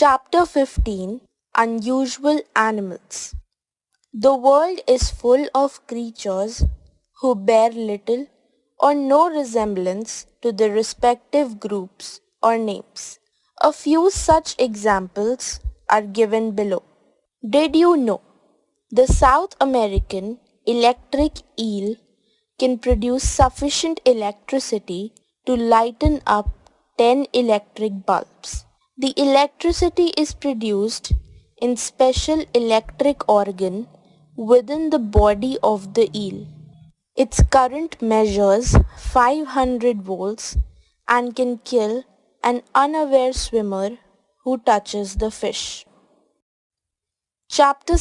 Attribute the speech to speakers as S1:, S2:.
S1: Chapter 15 Unusual Animals The world is full of creatures who bear little or no resemblance to the respective groups or names. A few such examples are given below. Did you know the South American electric eel can produce sufficient electricity to lighten up 10 electric bulbs? The electricity is produced in special electric organ within the body of the eel. Its current measures 500 volts and can kill an unaware swimmer who touches the fish. Chapter